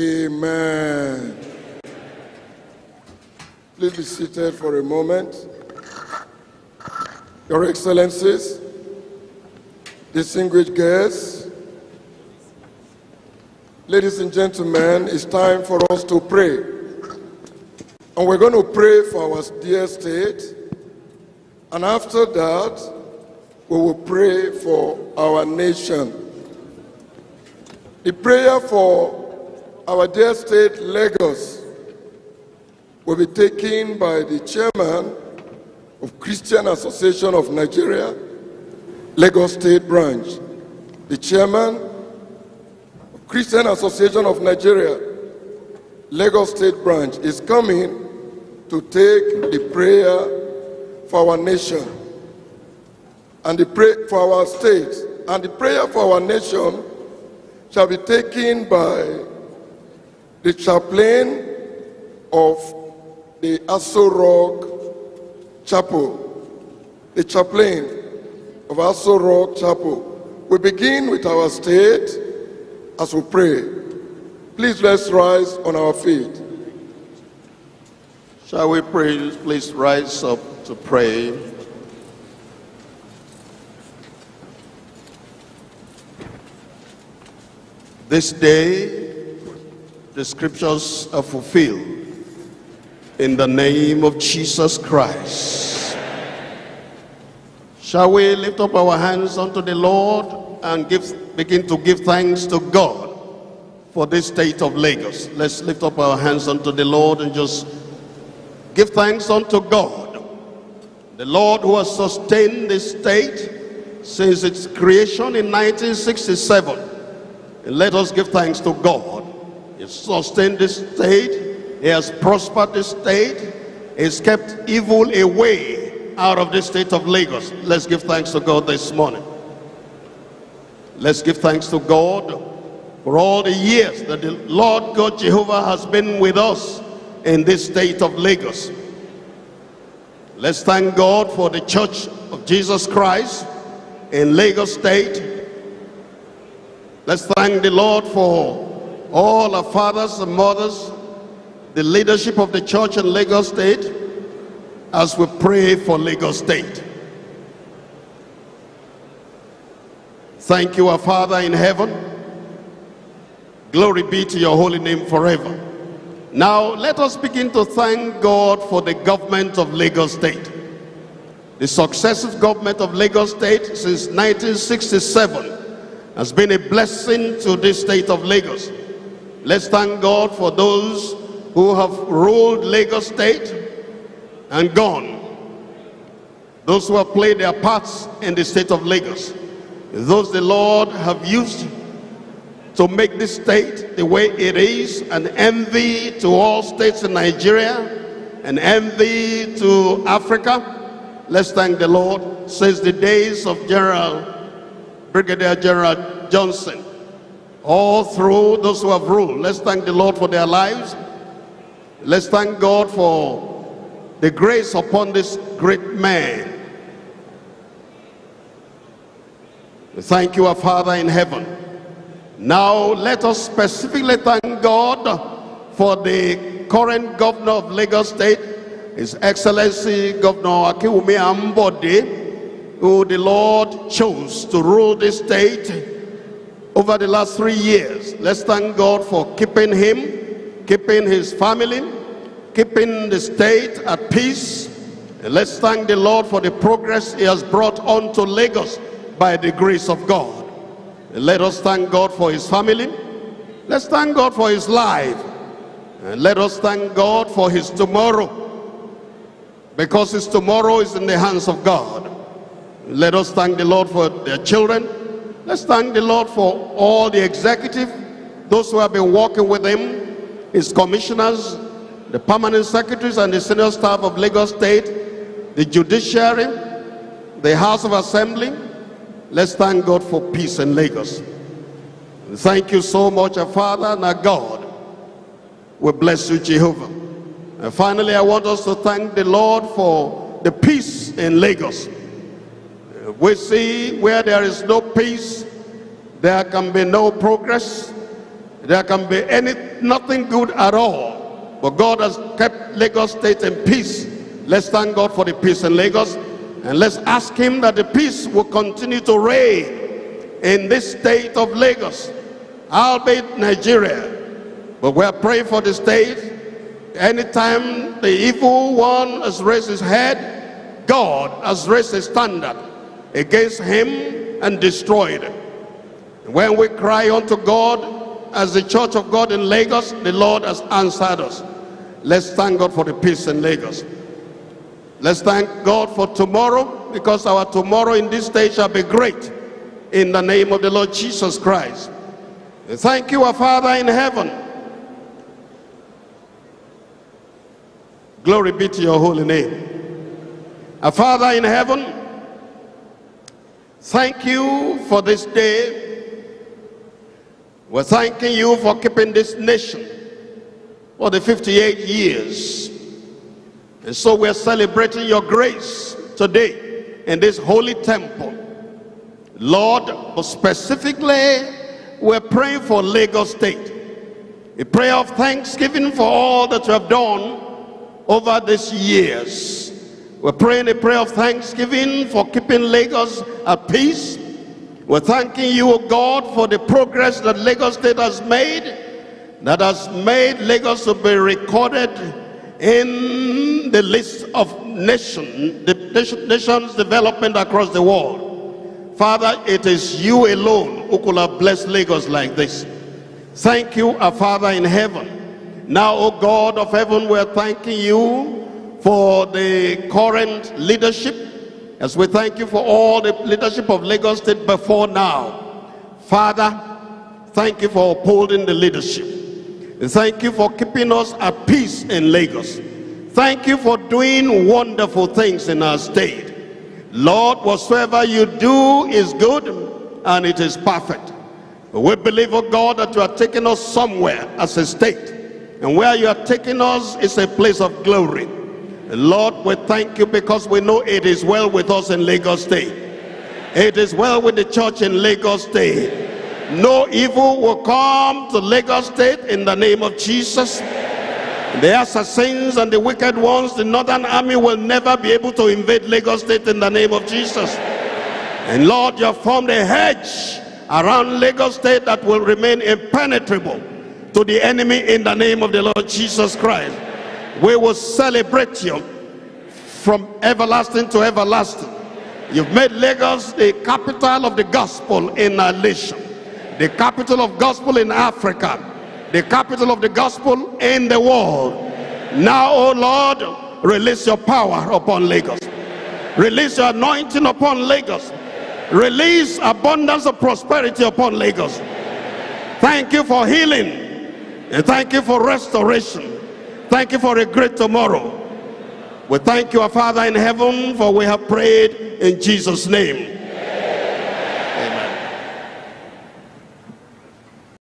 Amen. Please be seated for a moment. Your Excellencies, distinguished guests, ladies and gentlemen, it's time for us to pray. And we're going to pray for our dear state. And after that, we will pray for our nation. The prayer for our dear state, Lagos, will be taken by the chairman of Christian Association of Nigeria, Lagos State Branch. The chairman of Christian Association of Nigeria, Lagos State Branch, is coming to take the prayer for our nation and the pray for our state. And the prayer for our nation shall be taken by the chaplain of the Aso Rock Chapel, the chaplain of Aso Rock Chapel. We begin with our state as we pray. Please let's rise on our feet. Shall we pray? Please rise up to pray. This day, the scriptures are fulfilled in the name of Jesus Christ. Shall we lift up our hands unto the Lord and give, begin to give thanks to God for this state of Lagos? Let's lift up our hands unto the Lord and just give thanks unto God. The Lord who has sustained this state since its creation in 1967. And let us give thanks to God. He has sustained this state. He has prospered this state. He has kept evil away out of the state of Lagos. Let's give thanks to God this morning. Let's give thanks to God for all the years that the Lord God Jehovah has been with us in this state of Lagos. Let's thank God for the Church of Jesus Christ in Lagos State. Let's thank the Lord for all our fathers and mothers, the leadership of the church in Lagos State, as we pray for Lagos State. Thank you, our Father in heaven. Glory be to your holy name forever. Now, let us begin to thank God for the government of Lagos State. The successive government of Lagos State since 1967 has been a blessing to this state of Lagos. Let's thank God for those who have ruled Lagos State and gone. Those who have played their parts in the state of Lagos. Those the Lord have used to make this state the way it is an envy to all states in Nigeria, an envy to Africa. Let's thank the Lord since the days of General Brigadier General Johnson, all through those who have ruled. Let's thank the Lord for their lives. Let's thank God for the grace upon this great man. Thank you, our Father in heaven. Now let us specifically thank God for the current governor of Lagos State, His Excellency Governor Akinwunmi Ambode, who the Lord chose to rule this state over the last three years. Let's thank God for keeping him, keeping his family, keeping the state at peace. And let's thank the Lord for the progress he has brought onto Lagos by the grace of God. And let us thank God for his family. Let's thank God for his life. And let us thank God for his tomorrow. Because his tomorrow is in the hands of God. Let us thank the Lord for their children. Let's thank the Lord for all the executive, those who have been working with him, his commissioners, the permanent secretaries and the senior staff of Lagos State, the judiciary, the House of Assembly. Let's thank God for peace in Lagos. Thank you so much, our Father and our God. We bless you, Jehovah. And finally, I want us to thank the Lord for the peace in Lagos. We see where there is no peace, there can be no progress. there can be any nothing good at all. But God has kept Lagos State in peace. Let's thank God for the peace in Lagos. And let's ask him that the peace will continue to reign in this state of Lagos, albeit Nigeria. But we're praying for the state. Anytime the evil one has raised his head, God has raised his standard against him and destroyed. When we cry unto God as the church of God in Lagos, the Lord has answered us. Let's thank God for the peace in Lagos. Let's thank God for tomorrow because our tomorrow in this state shall be great in the name of the Lord Jesus Christ. Thank you, our Father in heaven. Glory be to your holy name. Our Father in heaven, thank you for this day. We're thanking you for keeping this nation for the 58 years. And so we're celebrating your grace today in this holy temple. Lord, but specifically, we're praying for Lagos State. A prayer of thanksgiving for all that you have done over these years. We're praying a prayer of thanksgiving for keeping Lagos at peace. We're thanking you, O God, for the progress that Lagos State has made that has made Lagos to be recorded in the list of nation, the nations development across the world. Father, it is you alone who could have blessed Lagos like this. Thank you, our Father in heaven. Now, O God of heaven, we're thanking you for the current leadership as we thank you for all the leadership of Lagos State before now. Father, thank you for upholding the leadership. Thank you for keeping us at peace in Lagos. Thank you for doing wonderful things in our state. Lord, whatsoever you do is good and it is perfect. We believe, oh God, that you are taking us somewhere as a state. And where you are taking us is a place of glory. Lord, we thank you because we know it is well with us in Lagos State. It is well with the church in Lagos State. No evil will come to Lagos State in the name of Jesus. The assassins and the wicked ones, the Northern Army will never be able to invade Lagos State in the name of Jesus. And Lord, you have formed a hedge around Lagos State that will remain impenetrable to the enemy in the name of the Lord Jesus Christ. We will celebrate you from everlasting to everlasting. You've made Lagos the capital of the gospel in our nation the capital of gospel in Africa, the capital of the gospel in the world. Now, oh Lord, release your power upon Lagos. Release your anointing upon Lagos. Release abundance of prosperity upon Lagos. Thank you for healing. And thank you for restoration. Thank you for a great tomorrow. We thank you, our Father in heaven, for we have prayed in Jesus' name.